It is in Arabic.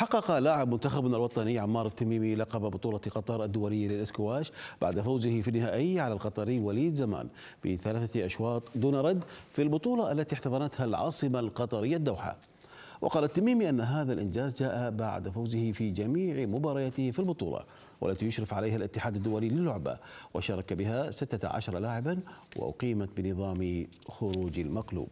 حقق لاعب منتخبنا الوطني عمار التميمي لقب بطولة قطر الدولية للإسكواش بعد فوزه في النهائي على القطري وليد زمان بثلاثة أشواط دون رد في البطولة التي احتضنتها العاصمة القطرية الدوحة. وقال التميمي أن هذا الإنجاز جاء بعد فوزه في جميع مبارياته في البطولة والتي يشرف عليها الاتحاد الدولي للعبة وشارك بها 16 لاعبا وأقيمت بنظام خروج المقلوب.